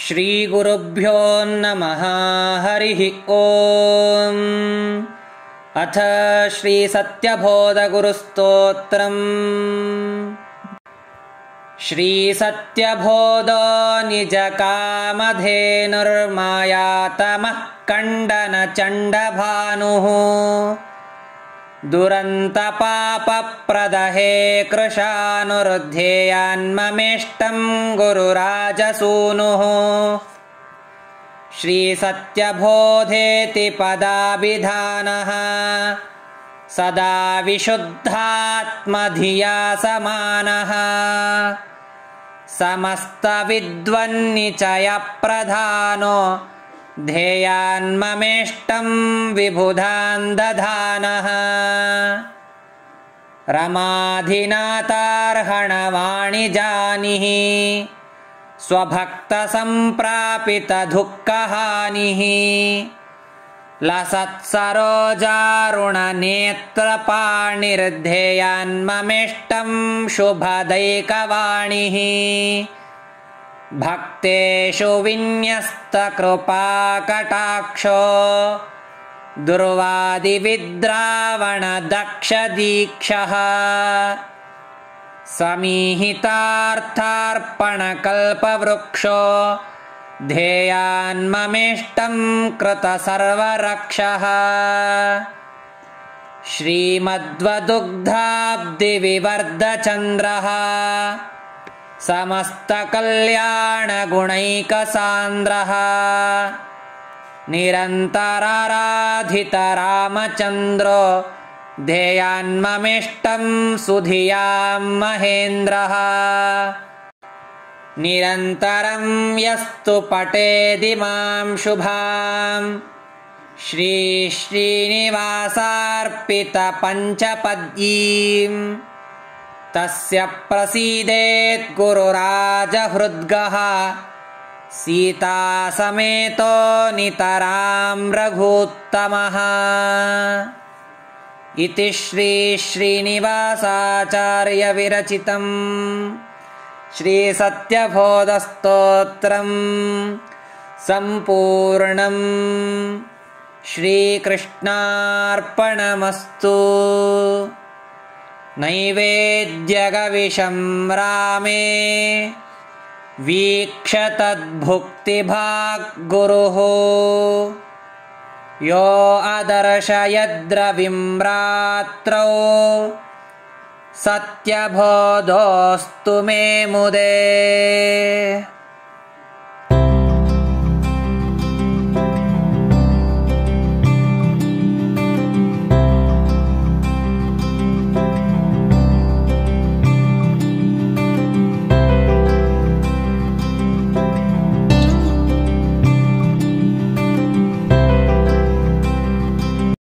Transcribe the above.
श्रीगुरुभ्यो नमः हरिः ॐ अथ श्रीसत्यबोधगुरुस्तोत्रम्। श्रीसत्यबोधो निजकामधेनुर्मायातमः कण्डनचण्डभानुः दुरन्तपापप्रदहे कृशानुरुध्येयान्ममेष्टं गुरुराजसूनुः। श्रीसत्यबोधेति पदाभिधानः। सदा विशुद्धात्मधिया समानः। समस्तविद्वन्निचयप्रधानो ध्येयान्ममेष्टं विबुधान् दधानः। रमाधिनाथार्हणवाणिजानिः स्वभक्तसम्प्रापितदुःखहानिः लसत्सरोजारुणनेत्रपाणिर्ध्येयान्ममेष्टं शुभदैकवाणिः भक्तेषु विन्यस्तकृपाकटाक्षो दुर्वादिविद्रावणदक्षदीक्षः समीहितार्थार्पणकल्पवृक्षो ध्येयान्ममेष्टं कृतसर्वरक्षः श्रीमद्वदुग्धाब्धिविवर्धचन्द्रः समस्तकल्याणगुणैकसान्द्रः। निरन्तराराधितरामचन्द्रो ध्येयान्ममिष्टं सुधियां महेन्द्रः। निरन्तरं यस्तु पटेदिमां शुभां। श्रीश्रीनिवासार्पितपञ्चपद्यीम् तस्य प्रसीदेद्गुरुराजहृद्गः सीतासमेतो नितरां रघूत्तमः। इति श्रीश्रीनिवासाचार्यविरचितम्। श्रीसत्यबोधस्तोत्रम् सम्पूर्णम्। श्रीकृष्णार्पणमस्तु नैवेद्यगविशं रामे। वीक्ष तद्भुक्तिभाग्गुरुः। यो अदर्शयद्रविम्रात्रौ सत्यबोधोऽस्तु मे मुदे